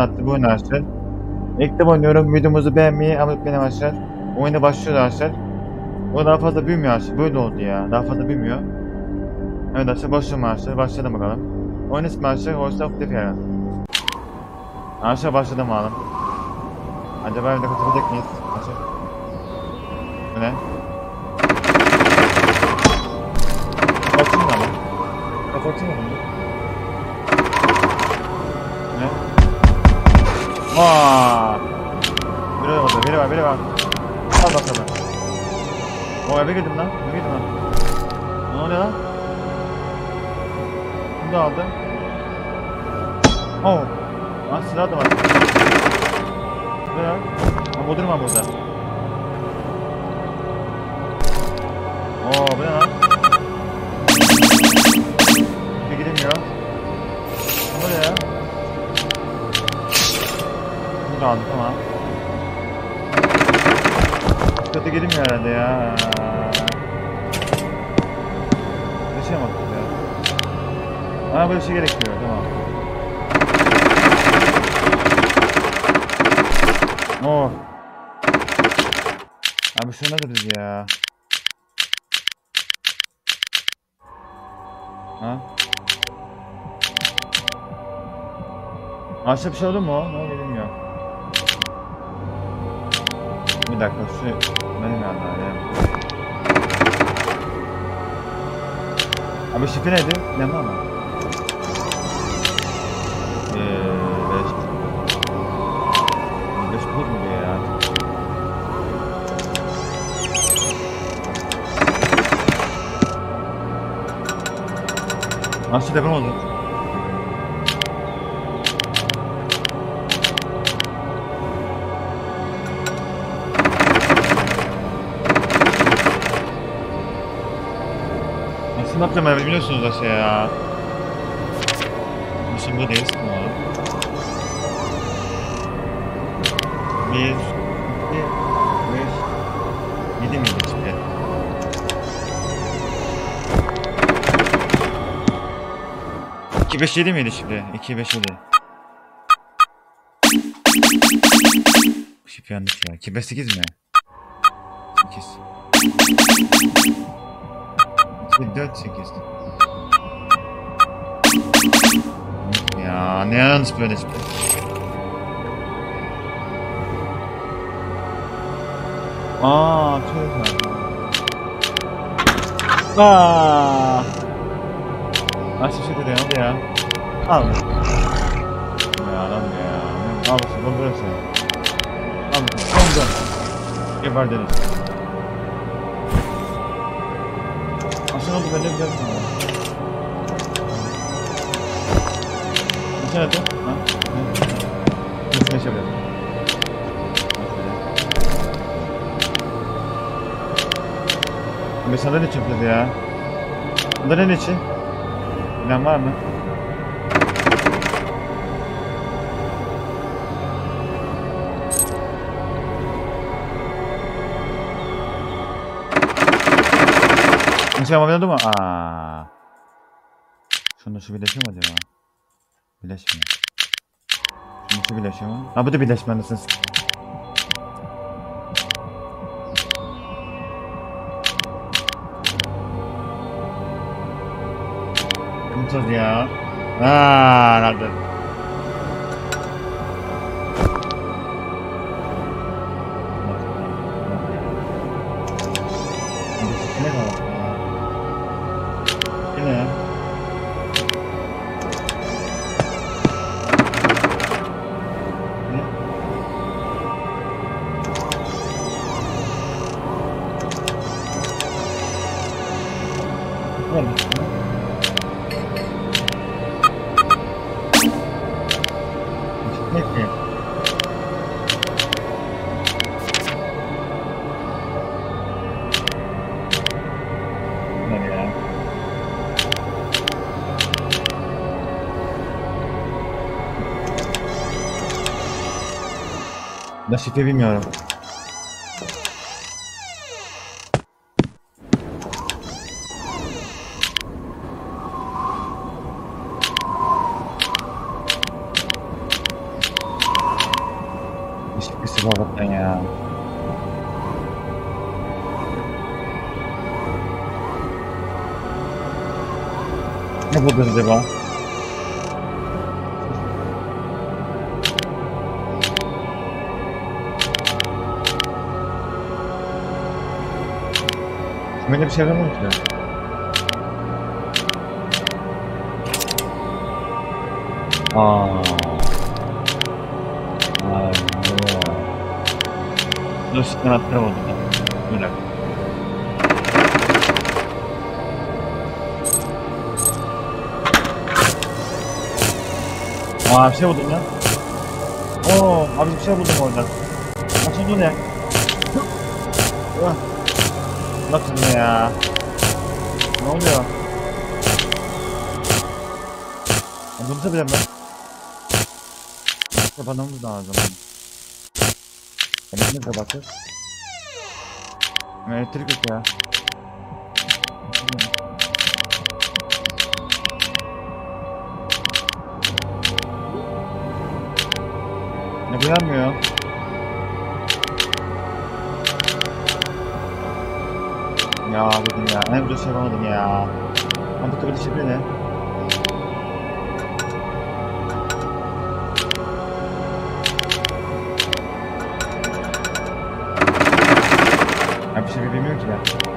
Attı bu oyunu arkadaşlar. Defa oynuyorum. Videomuzu beğenmeyi, abone olmayı arkadaşlar. Oyuna başlıyor arkadaşlar. O daha fazla büyümüyor arkadaşlar. Böyle oldu ya. Daha fazla büyümüyor. Evet arkadaşlar başlıyorum arkadaşlar. Başlayalım bakalım. Oyun ismi arkadaşlar. Horse of yani. Arkadaşlar başladım bakalım. Acaba evde katılabilecek miyiz? Arkadaşlar. Ne? Kapatayım mı? Kapatayım mı Aa! Biri orada, biri var, biri var. Al bakalım. O eve girdim lan, eve girdim lan. Ne oluyor lan? Bunu da aldı. Oh! Lan silah da var. Lan? Ha bodrum var burada. Herhalde ya. Bir şey baktık ya. Ama böyle şey gerekiyor tamam. Oh. Abi şu nedir ya? Ha? Aşağı bir şey oldu mu? Ne oldu bilmiyorum. Bir dakika şu benim yanımda ya. Abi şifre neydi? Ne mi ama? Eee beş. Beş bul mu ya? Nasıl deprem oldu? Nasıl yapacağım ben biliyorsunuz da şey ya. Mission bu değil sıkma oğlum. Bir, iki, beş, yedi miydi işte? İki beş yedi miydi şimdi? İki beş yedi. Şif yanlış ya. İki beş sekiz mi? Sekiz. İki dört sekiz. Ya ne yanlış böyle? Aa çok güzel. Aa. Aç şey dedi hadi ya. Al. Ya lan ya. Al bakalım bunu böyle sen. Al dön. Geber deniz. Biliyorum sana. Nasıl nerede? Ha? Nasıl yapıyorsun? Mesela ne çöpledi ya? Bunlar ne için? Bilen var mı? Mesela mobilde mu? Aa. Şunda şu birleşiyor mu acaba? Birleşmiyor. Şunda şu birleşiyor mu? Ha bu da birleşme anasını Unutuz ya. Aaa anladım. Ne ki? Ne ya? Ben şifre bilmiyorum. Hakikaten ya. Ne buldun acaba? Böyle bir şey aramadık ya. Dur şimdi attıramadım ya. Bir dakika. Aa bir şey buldum lan. Oo abi bir şey buldum orada. Nasıl ne? Ah. Nasıl ne ya? Ne oluyor? Adımıza bile ben. Kapanmamız lazım. Elini kapatır. Elektrik yok ya. Ne uyanmıyor? Ya dedim ya. En güzel şey yapamadım ya. Ben bu tabi dişi ne? Ben bir şey bilmiyorum ki ben.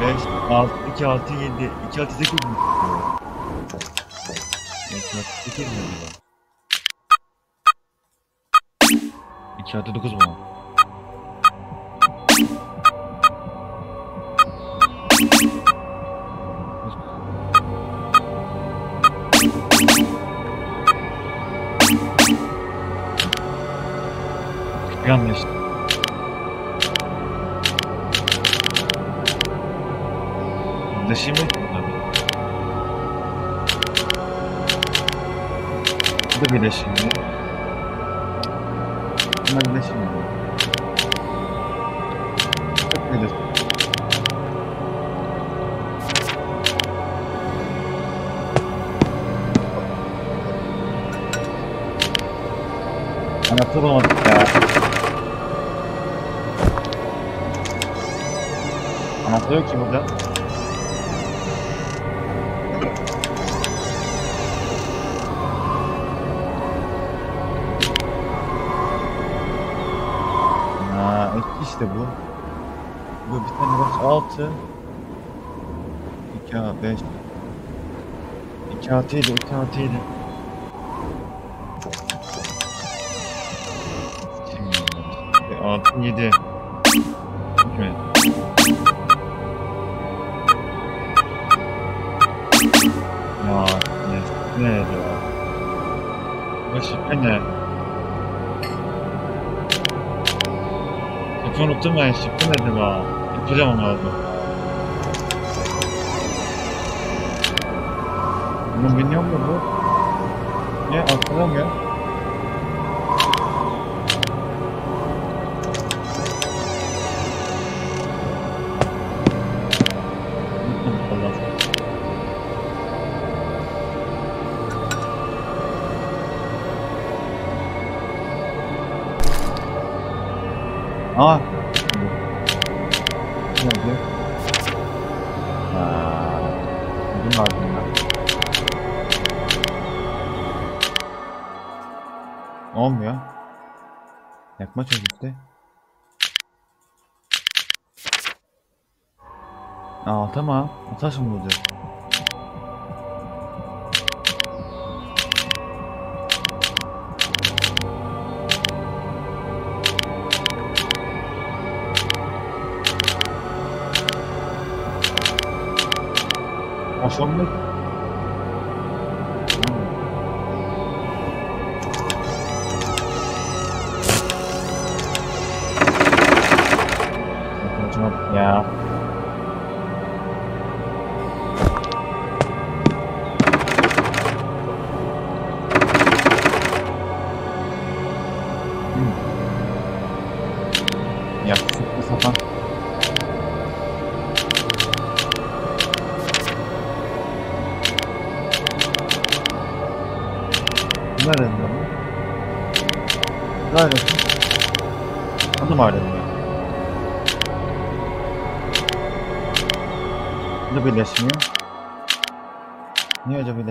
5, 6, 2, 6, 7, 2, 6, 8 mi? 2, 6, 8 mi? 2, 6, 9 mu? Yanlış. Dışı mı? Bu da birleşim mi? Bunlar birleşim mi? Çok birleşim. Anahtar olmadık ya. Anahtar yok ki burada. Ha, eski işte bu. Bu bir tane var. 6 2 5 2 6 7 2 6 7 6 7 mi? Ya ne ne ya? Bu şifre ne? Şifre unuttum ben şifre nedir ha? Yapacağım onu lazım. Bunu bilmiyor mu bu? Ne hatırlamıyor? Unuttum Aa. Ne oldu? Aa. Buldum ardından. Olmuyor. Yakma çok işte. Aa tamam. Ataş mı bulacağız? Aşağı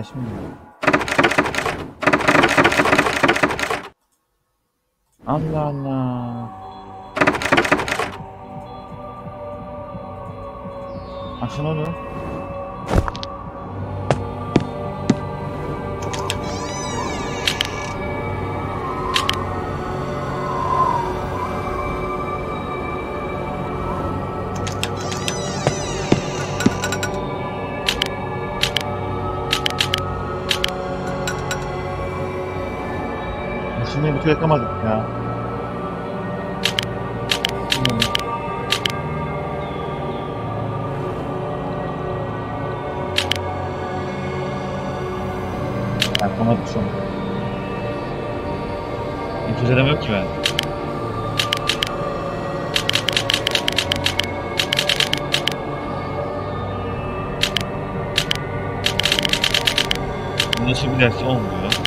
Birleşmiyor? Allah Allah. Aşağı ne Şimdi bir yakamadık ya. Yakamadık an. İnfüz edemiyorum ki ben. Nasıl bir ders olmuyor?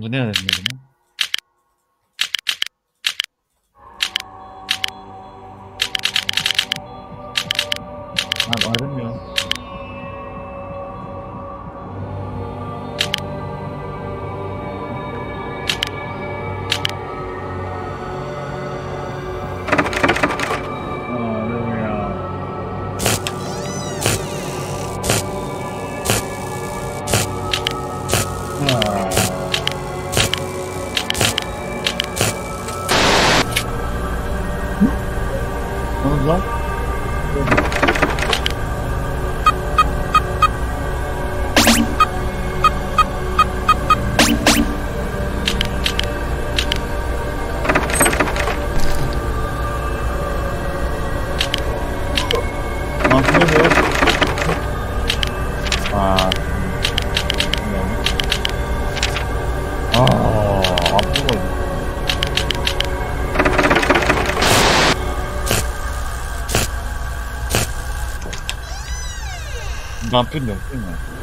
Bu ne zaman? Abi aramıyor. Vampir yok değil mi? Ne